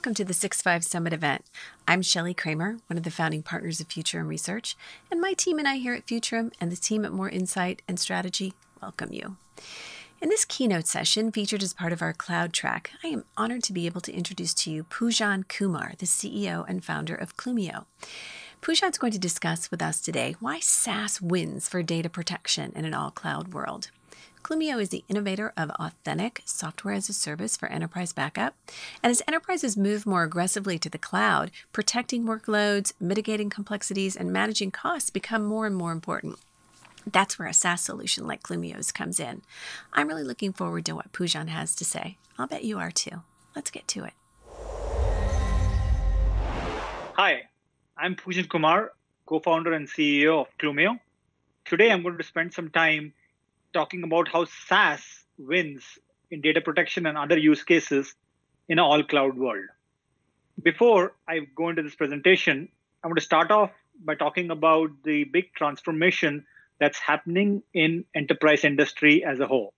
welcome to the 6-5 Summit event. I'm Shelly Kramer, one of the founding partners of Futurum Research, and my team and I here at Futurum and the team at Moor Insight and Strategy welcome you. In this keynote session, featured as part of our cloud track, I am honored to be able to introduce to you Poojan Kumar, the CEO and founder of Clumio. Poojan's going to discuss with us today why SaaS wins for data protection in an all cloud world. Clumio is the innovator of authentic software as a service for enterprise backup. And as enterprises move more aggressively to the cloud, protecting workloads, mitigating complexities, and managing costs become more and more important. That's where a SaaS solution like Clumio's comes in. I'm really looking forward to what Poojan has to say. I'll bet you are too. Let's get to it. Hi, I'm Poojan Kumar, co founder and CEO of Clumio. Today I'm going to spend some time talking about how SaaS wins in data protection and other use cases in an all cloud world. Before I go into this presentation, I want to start off by talking about the big transformation that's happening in enterprise industry as a whole.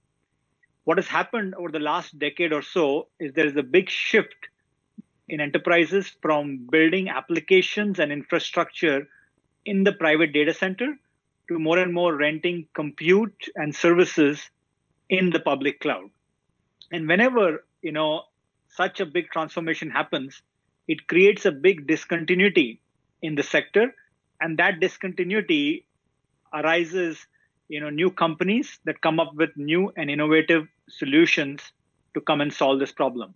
What has happened over the last decade or so is there is a big shift in enterprises from building applications and infrastructure in the private data center to more and more renting compute and services in the public cloud. And whenever, you know, such a big transformation happens, it creates a big discontinuity in the sector. And that discontinuity arises, you know, new companies that come up with new and innovative solutions to come and solve this problem.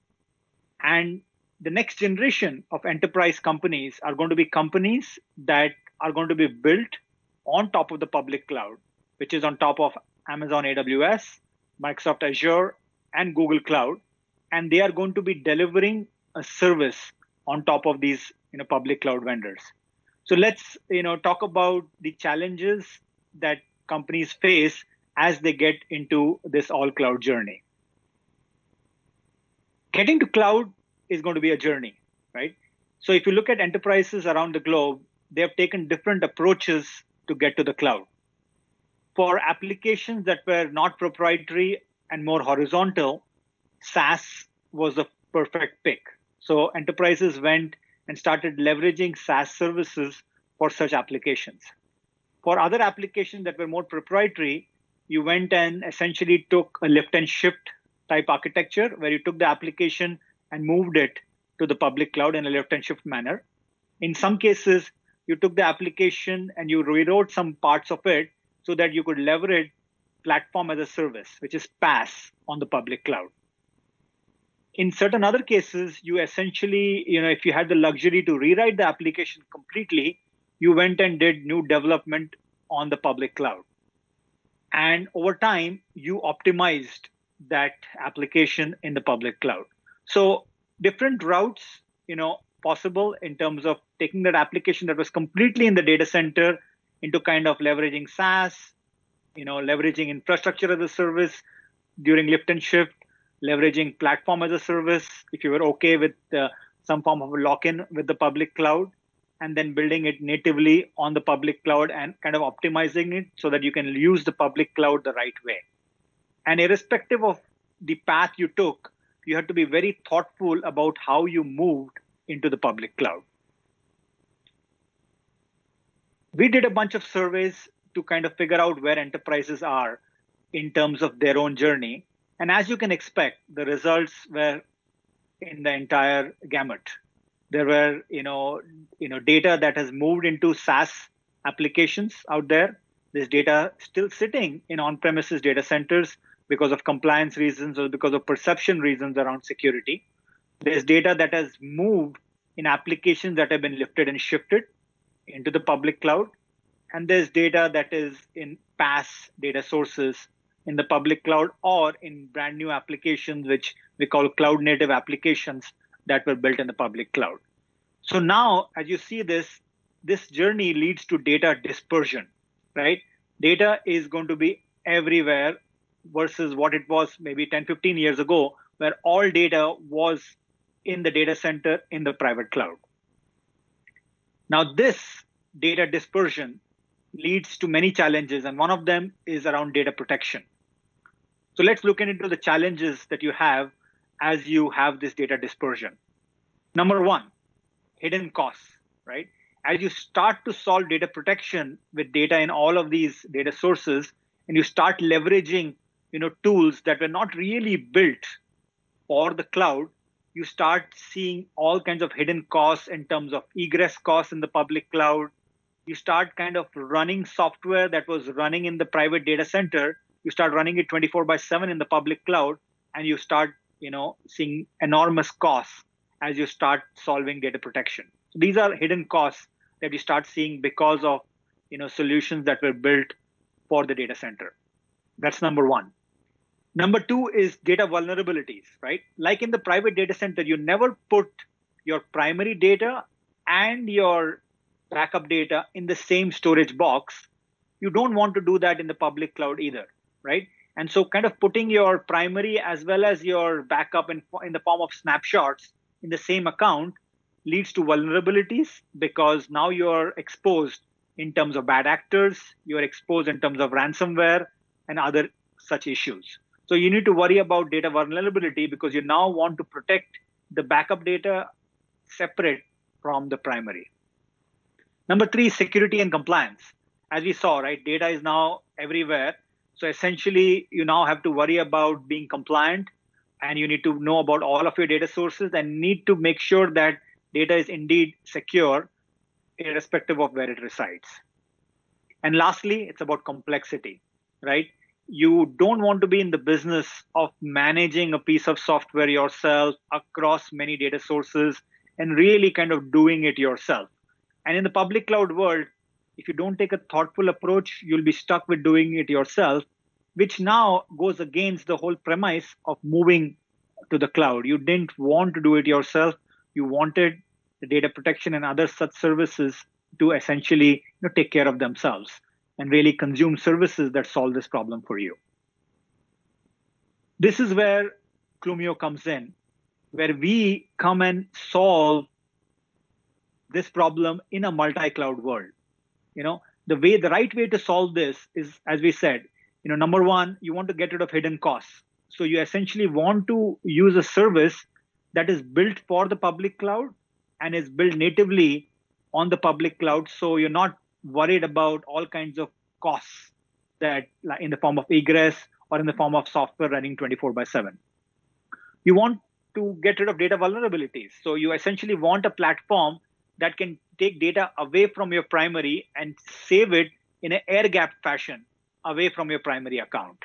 And the next generation of enterprise companies are going to be companies that are going to be built on top of the public cloud, which is on top of Amazon AWS, Microsoft Azure, and Google Cloud. And they are going to be delivering a service on top of these you know, public cloud vendors. So let's you know talk about the challenges that companies face as they get into this all cloud journey. Getting to cloud is going to be a journey, right? So if you look at enterprises around the globe, they have taken different approaches to get to the cloud. For applications that were not proprietary and more horizontal, SaaS was the perfect pick. So enterprises went and started leveraging SaaS services for such applications. For other applications that were more proprietary, you went and essentially took a lift and shift type architecture where you took the application and moved it to the public cloud in a lift and shift manner. In some cases, you took the application and you rewrote some parts of it so that you could leverage platform as a service, which is PaaS on the public cloud. In certain other cases, you essentially, you know, if you had the luxury to rewrite the application completely, you went and did new development on the public cloud. And over time, you optimized that application in the public cloud. So different routes, you know, possible in terms of taking that application that was completely in the data center into kind of leveraging SaaS, you know, leveraging infrastructure as a service during lift and shift, leveraging platform as a service if you were okay with uh, some form of lock-in with the public cloud, and then building it natively on the public cloud and kind of optimizing it so that you can use the public cloud the right way. And irrespective of the path you took, you have to be very thoughtful about how you moved into the public cloud. We did a bunch of surveys to kind of figure out where enterprises are in terms of their own journey. And as you can expect, the results were in the entire gamut. There were, you know, you know, data that has moved into SaaS applications out there. There's data still sitting in on-premises data centers because of compliance reasons or because of perception reasons around security. There's data that has moved in applications that have been lifted and shifted into the public cloud. And there's data that is in PaaS data sources in the public cloud or in brand new applications, which we call cloud native applications that were built in the public cloud. So now, as you see this, this journey leads to data dispersion, right? Data is going to be everywhere versus what it was maybe 10, 15 years ago, where all data was in the data center in the private cloud. Now, this data dispersion leads to many challenges, and one of them is around data protection. So let's look into the challenges that you have as you have this data dispersion. Number one, hidden costs, right? As you start to solve data protection with data in all of these data sources, and you start leveraging, you know, tools that were not really built for the cloud, you start seeing all kinds of hidden costs in terms of egress costs in the public cloud. You start kind of running software that was running in the private data center. You start running it 24 by 7 in the public cloud, and you start, you know, seeing enormous costs as you start solving data protection. So these are hidden costs that you start seeing because of, you know, solutions that were built for the data center. That's number one. Number two is data vulnerabilities, right? Like in the private data center, you never put your primary data and your backup data in the same storage box. You don't want to do that in the public cloud either, right? And so, kind of putting your primary as well as your backup in, in the form of snapshots in the same account leads to vulnerabilities because now you're exposed in terms of bad actors, you're exposed in terms of ransomware and other such issues. So you need to worry about data vulnerability because you now want to protect the backup data separate from the primary. Number three, security and compliance. As we saw, right, data is now everywhere. So essentially, you now have to worry about being compliant and you need to know about all of your data sources and need to make sure that data is indeed secure, irrespective of where it resides. And lastly, it's about complexity, right? You don't want to be in the business of managing a piece of software yourself across many data sources and really kind of doing it yourself. And in the public cloud world, if you don't take a thoughtful approach, you'll be stuck with doing it yourself, which now goes against the whole premise of moving to the cloud. You didn't want to do it yourself. You wanted the data protection and other such services to essentially you know, take care of themselves and really consume services that solve this problem for you. This is where Clumio comes in, where we come and solve this problem in a multi-cloud world. You know, the way the right way to solve this is, as we said, you know, number one, you want to get rid of hidden costs. So you essentially want to use a service that is built for the public cloud and is built natively on the public cloud. So you're not worried about all kinds of costs that in the form of egress or in the form of software running 24 by 7 you want to get rid of data vulnerabilities. So you essentially want a platform that can take data away from your primary and save it in an air gap fashion away from your primary account.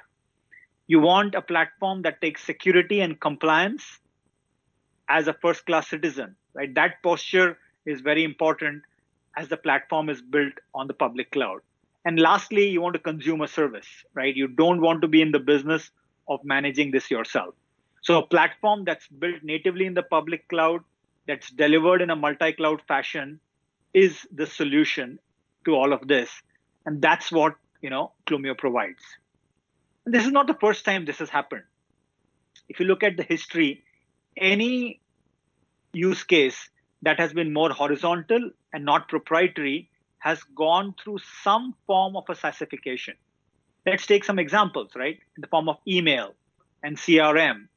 You want a platform that takes security and compliance as a first class citizen right? That posture is very important as the platform is built on the public cloud. And lastly, you want to consume a service, right? You don't want to be in the business of managing this yourself. So a platform that's built natively in the public cloud, that's delivered in a multi-cloud fashion, is the solution to all of this. And that's what you know Clumio provides. And this is not the first time this has happened. If you look at the history, any use case that has been more horizontal and not proprietary has gone through some form of a SaaSification. Let's take some examples, right? In the form of email and CRM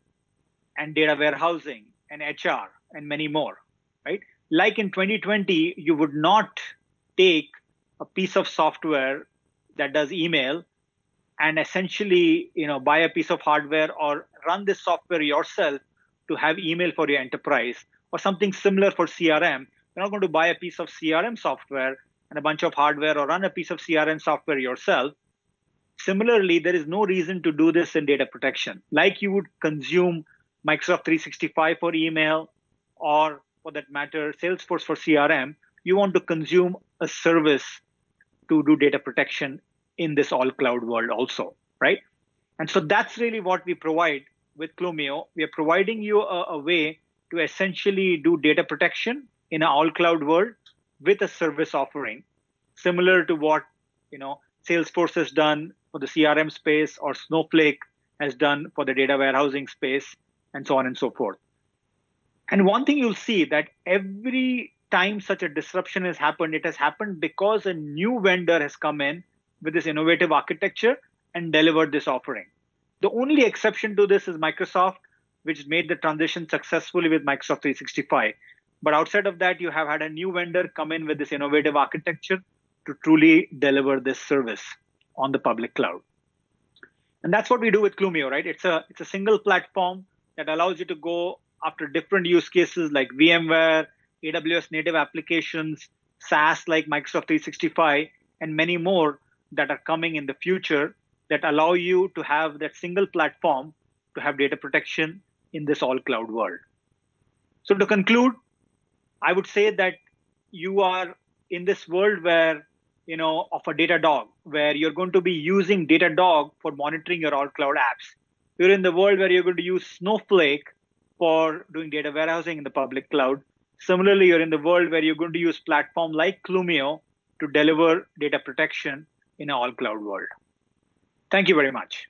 and data warehousing and HR and many more, right? Like in 2020, you would not take a piece of software that does email and essentially, you know, buy a piece of hardware or run this software yourself to have email for your enterprise or something similar for CRM. You're not going to buy a piece of CRM software and a bunch of hardware or run a piece of CRM software yourself. Similarly, there is no reason to do this in data protection. Like you would consume Microsoft 365 for email or for that matter, Salesforce for CRM, you want to consume a service to do data protection in this all cloud world also, right? And so that's really what we provide with Clumio. We are providing you a, a way to essentially do data protection in an all cloud world with a service offering similar to what you know salesforce has done for the crm space or snowflake has done for the data warehousing space and so on and so forth and one thing you'll see that every time such a disruption has happened it has happened because a new vendor has come in with this innovative architecture and delivered this offering the only exception to this is microsoft which made the transition successfully with Microsoft 365. But outside of that, you have had a new vendor come in with this innovative architecture to truly deliver this service on the public cloud. And that's what we do with Clumio, right? It's a it's a single platform that allows you to go after different use cases like VMware, AWS native applications, SaaS like Microsoft 365, and many more that are coming in the future that allow you to have that single platform to have data protection in this all cloud world. So, to conclude, I would say that you are in this world where, you know, of a Datadog, where you're going to be using Datadog for monitoring your all cloud apps. You're in the world where you're going to use Snowflake for doing data warehousing in the public cloud. Similarly, you're in the world where you're going to use platform like Clumio to deliver data protection in an all cloud world. Thank you very much.